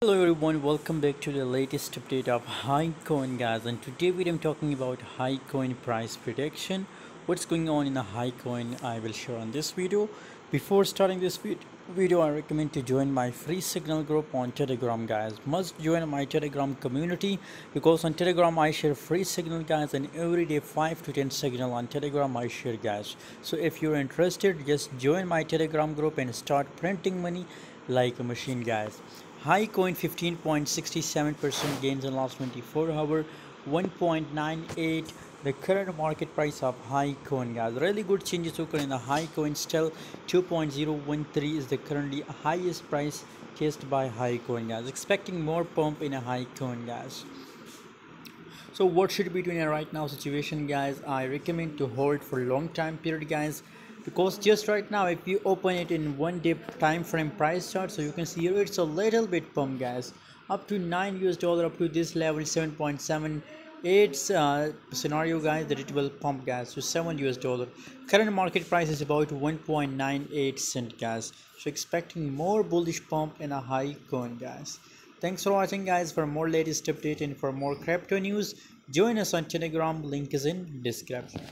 Hello everyone, welcome back to the latest update of Highcoin guys and today we are talking about Highcoin price prediction. What's going on in the Highcoin I will share on this video. Before starting this video I recommend to join my free signal group on Telegram guys. Must join my Telegram community because on Telegram I share free signal guys and every day 5 to 10 signal on Telegram I share guys. So if you're interested just join my Telegram group and start printing money like a machine guys Highcoin 15.67% gains in last 24 hour 1.98 the current market price of Highcoin guys. Really good changes occur in the Highcoin still. 2.013 is the currently highest price chased by Highcoin guys. Expecting more pump in a Highcoin guys. So what should be doing right now situation guys? I recommend to hold for long time period guys because just right now if you open it in one day time frame price chart so you can see here it's a little bit pump guys. Up to 9 us dollar up to this level 7.78 uh, scenario guys that it will pump gas to 7 us dollar. Current market price is about 1.98 cent gas so expecting more bullish pump in a high coin gas thanks for watching guys. For more latest update and for more crypto news join us on telegram. Link is in description